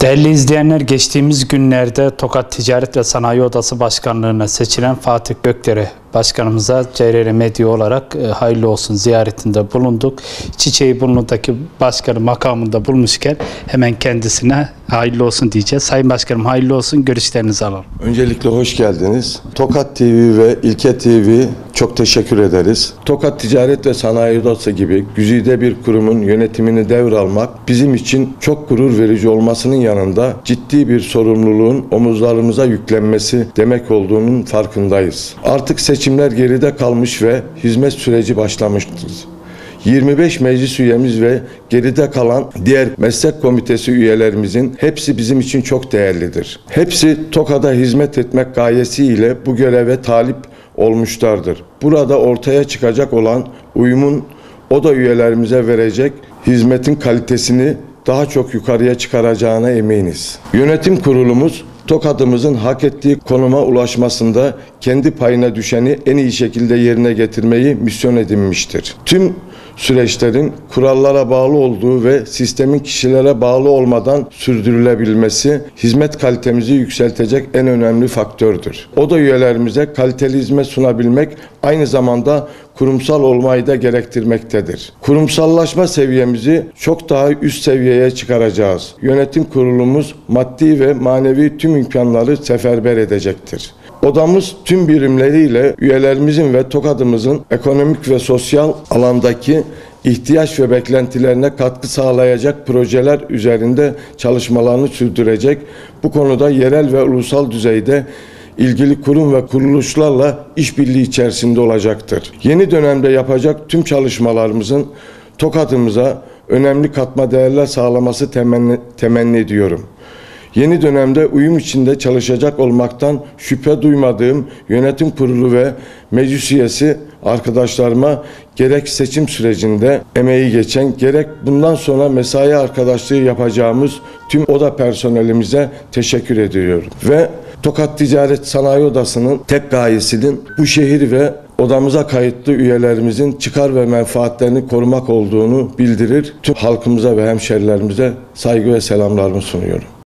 Değerli izleyenler geçtiğimiz günlerde Tokat Ticaret ve Sanayi Odası Başkanlığı'na seçilen Fatih Gökdere Başkanımıza CRR Medya olarak e, hayırlı olsun ziyaretinde bulunduk. Çiçeği burnundaki başkanı makamında bulmuşken hemen kendisine hayırlı olsun diyeceğiz. Sayın Başkanım hayırlı olsun görüşlerinizi alalım. Öncelikle hoş geldiniz. Tokat TV ve İlke TV çok teşekkür ederiz. Tokat Ticaret ve Sanayi Odası gibi güzide bir kurumun yönetimini devralmak bizim için çok gurur verici olmasının yanında ciddi bir sorumluluğun omuzlarımıza yüklenmesi demek olduğunun farkındayız. Artık seçimler geride kalmış ve hizmet süreci başlamıştır. 25 meclis üyemiz ve geride kalan diğer meslek komitesi üyelerimizin hepsi bizim için çok değerlidir. Hepsi TOKA'da hizmet etmek gayesiyle bu göreve talip olmuşlardır. Burada ortaya çıkacak olan uyumun oda üyelerimize verecek hizmetin kalitesini daha çok yukarıya çıkaracağına eminiz. Yönetim kurulumuz Tokat'ımızın hak ettiği konuma ulaşmasında kendi payına düşeni en iyi şekilde yerine getirmeyi misyon edinmiştir. Tüm süreçlerin kurallara bağlı olduğu ve sistemin kişilere bağlı olmadan sürdürülebilmesi hizmet kalitemizi yükseltecek en önemli faktördür. Oda üyelerimize kaliteli hizmet sunabilmek aynı zamanda kurumsal olmayı da gerektirmektedir. Kurumsallaşma seviyemizi çok daha üst seviyeye çıkaracağız. Yönetim kurulumuz maddi ve manevi tüm imkanları seferber edecektir. Odamız tüm birimleriyle üyelerimizin ve tokadımızın ekonomik ve sosyal alandaki ihtiyaç ve beklentilerine katkı sağlayacak projeler üzerinde çalışmalarını sürdürecek. Bu konuda yerel ve ulusal düzeyde ilgili kurum ve kuruluşlarla işbirliği içerisinde olacaktır. Yeni dönemde yapacak tüm çalışmalarımızın tokadımıza önemli katma değerler sağlaması temenni, temenni ediyorum. Yeni dönemde uyum içinde çalışacak olmaktan şüphe duymadığım yönetim kurulu ve meclis üyesi arkadaşlarıma gerek seçim sürecinde emeği geçen gerek bundan sonra mesai arkadaşlığı yapacağımız tüm oda personelimize teşekkür ediyorum. Ve Tokat Ticaret Sanayi Odası'nın tek gayesinin bu şehir ve odamıza kayıtlı üyelerimizin çıkar ve menfaatlerini korumak olduğunu bildirir. Tüm halkımıza ve hemşerilerimize saygı ve selamlarımı sunuyorum.